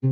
Son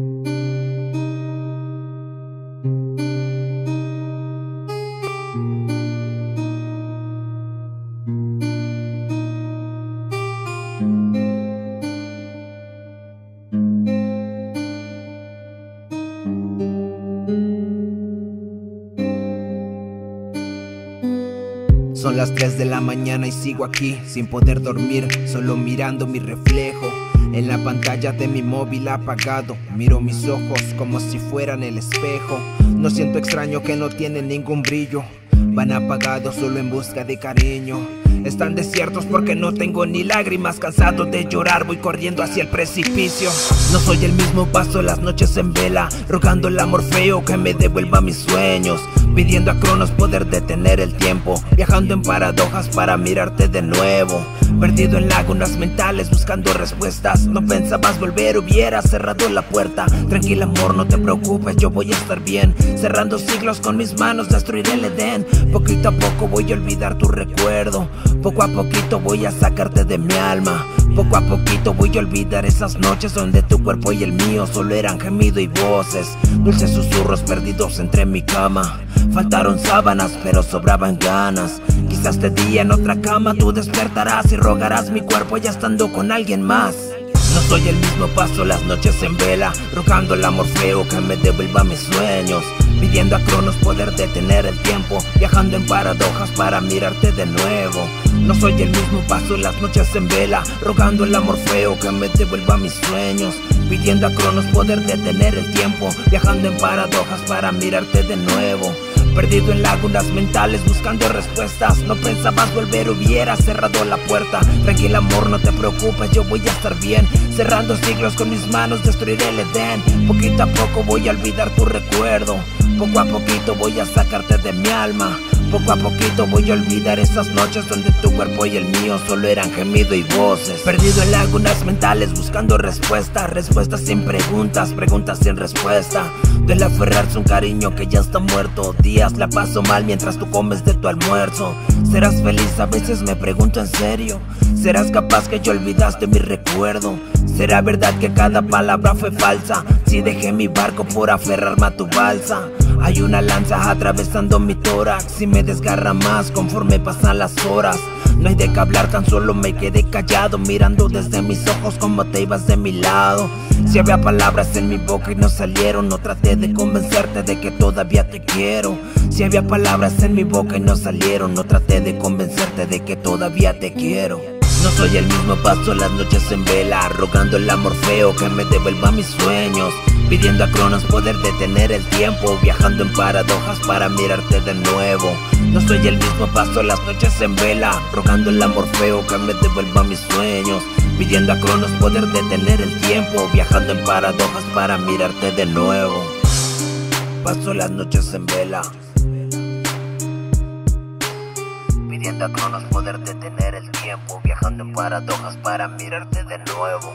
las 3 de la mañana y sigo aquí sin poder dormir, solo mirando mi reflejo. En la pantalla de mi móvil apagado, miro mis ojos como si fueran el espejo. No siento extraño que no tienen ningún brillo, van apagados solo en busca de cariño. Están desiertos porque no tengo ni lágrimas. Cansado de llorar voy corriendo hacia el precipicio. No soy el mismo paso las noches en vela Rogando el amor feo que me devuelva mis sueños Pidiendo a Cronos poder detener el tiempo Viajando en paradojas para mirarte de nuevo. Perdido en lagunas mentales buscando respuestas No pensabas volver, hubiera cerrado la puerta. Tranquila amor, no te preocupes, yo voy a estar bien. Cerrando siglos con mis manos, destruiré el Edén. Poquito a poco voy a olvidar tu recuerdo Poco a poquito voy a sacarte de mi alma. Poco a poquito voy a olvidar esas noches donde tu cuerpo y el mío solo eran gemido y voces. Dulces susurros perdidos entre mi cama. Faltaron sábanas pero sobraban ganas. Quizás te día en otra cama tú despertarás y rogarás mi cuerpo ya estando con alguien más no soy el mismo paso las noches en vela Rogando el amor feo que me devuelva mis sueños. Pidiendo a Cronos poder detener el tiempo Viajando en paradojas para mirarte de nuevo. No soy el mismo paso las noches en vela Rogando el amor feo que me devuelva mis sueños. Pidiendo a Cronos poder detener el tiempo Viajando en paradojas para mirarte de nuevo. Perdido en lagunas mentales buscando respuestas. No pensabas volver, hubiera cerrado la puerta. Tranquila amor, no te preocupes, yo voy a estar bien Cerrando siglos con mis manos destruiré el Edén Poquito a poco voy a olvidar tu recuerdo Poco a poquito voy a sacarte de mi alma poco a poquito voy a olvidar esas noches donde tu cuerpo y el mío solo eran gemido y voces. Perdido en lagunas mentales buscando respuestas, respuestas sin preguntas, preguntas sin respuesta. Del aferrarse un cariño que ya está muerto, días la paso mal mientras tú comes de tu almuerzo. ¿Serás feliz? A veces me pregunto en serio. ¿Serás capaz que yo olvidaste mi recuerdo? ¿Será verdad que cada palabra fue falsa? Si dejé mi barco por aferrarme a tu balsa. Hay una lanza atravesando mi tórax y me desgarra más conforme pasan las horas. No hay de qué hablar, tan solo me quedé callado Mirando desde mis ojos como te ibas de mi lado Si había palabras en mi boca y no salieron No traté de convencerte de que todavía te quiero Si había palabras en mi boca y no salieron No traté de convencerte de que todavía te quiero no soy el mismo, paso las noches en vela Rogando el amor feo que me devuelva mis sueños Pidiendo a Cronos poder detener el tiempo Viajando en paradojas para mirarte de nuevo. No soy el mismo, paso las noches en vela Rogando el amor feo que me devuelva mis sueños Pidiendo a Cronos poder detener el tiempo Viajando en paradojas para mirarte de nuevo. Paso las noches en vela Pidiendo a Cronos poder detener el tiempo Viajando en paradojas para mirarte de nuevo